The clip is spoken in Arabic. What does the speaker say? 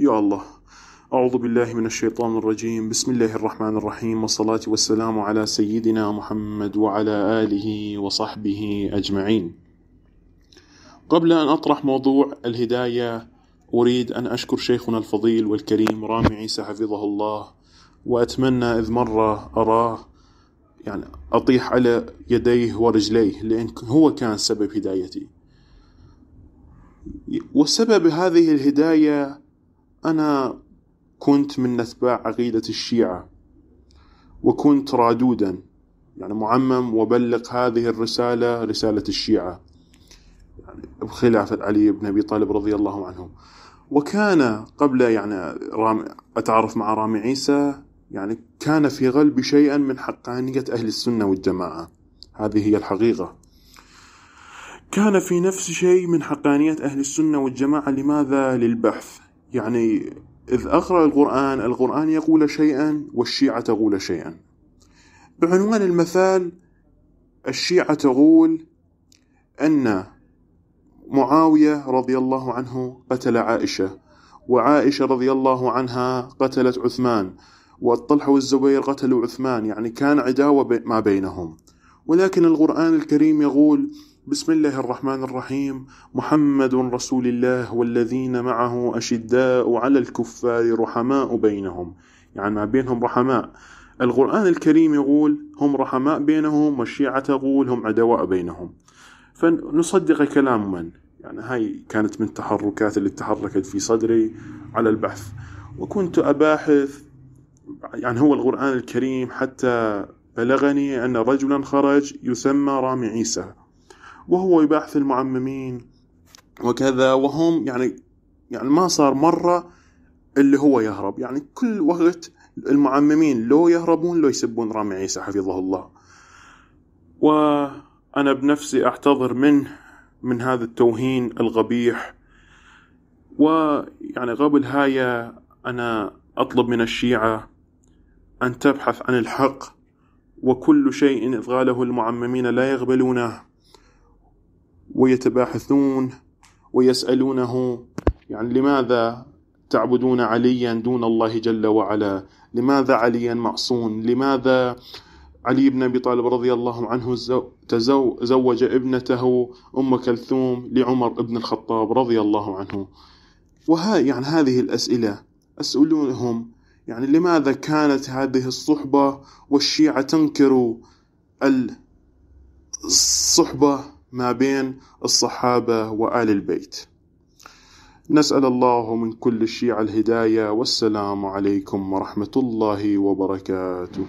يا الله. أعوذ بالله من الشيطان الرجيم. بسم الله الرحمن الرحيم. والصلاة والسلام على سيدنا محمد وعلى آله وصحبه أجمعين. قبل أن أطرح موضوع الهداية أريد أن أشكر شيخنا الفضيل والكريم رامي عيسى حفظه الله وأتمنى إذ مرة أراه يعني أطيح على يديه ورجليه لأن هو كان سبب هدايتي. وسبب هذه الهداية أنا كنت من أتباع عقيدة الشيعة وكنت رادودا يعني معمم وبلغ هذه الرسالة رسالة الشيعة يعني بخلافة علي بن أبي طالب رضي الله عنه وكان قبل يعني رامي أتعرف مع رامي عيسى يعني كان في قلبي شيئا من حقانية أهل السنة والجماعة. هذه هي الحقيقة. كان في نفس شيء من حقانية أهل السنة والجماعة لماذا؟ للبحث. يعني إذ أقرأ القرآن القرآن يقول شيئا والشيعة تقول شيئا. بعنوان المثال الشيعة تقول أن معاوية رضي الله عنه قتل عائشة وعائشة رضي الله عنها قتلت عثمان والطلحة والزبير قتلوا عثمان يعني كان عداوة ما بينهم. ولكن القرآن الكريم يقول بسم الله الرحمن الرحيم. محمد رسول الله والذين معه أشداء على الكفار رحماء بينهم. يعني ما بينهم رحماء. القرآن الكريم يقول هم رحماء بينهم والشيعة تقول هم عدواء بينهم. فنصدق كلام من؟ يعني هاي كانت من التحركات اللي تحركت في صدري على البحث. وكنت أباحث يعني هو القرآن الكريم حتى بلغني أن رجلا خرج يسمى رامي عيسى. وهو يباحث المعممين وكذا وهم يعني يعني ما صار مرة اللي هو يهرب. يعني كل وقت المعممين لو يهربون لو يسبون رامي عيسى حفظه الله. وأنا بنفسي أعتذر منه من هذا التوهين القبيح. ويعني قبل هاي أنا أطلب من الشيعة أن تبحث عن الحق وكل شيء إذ قاله المعممين لا يقبلونه. ويتباحثون ويسألونه يعني لماذا تعبدون عليا دون الله جل وعلا؟ لماذا عليا معصون لماذا علي بن أبي طالب رضي الله عنه تزوج ابنته أم كلثوم لعمر بن الخطاب رضي الله عنه؟ وها يعني هذه الأسئلة أسألونهم يعني لماذا كانت هذه الصحبة والشيعة تنكر الصحبة؟ ما بين الصحابة وآل البيت. نسأل الله من كل الشيعة الهداية والسلام عليكم ورحمة الله وبركاته.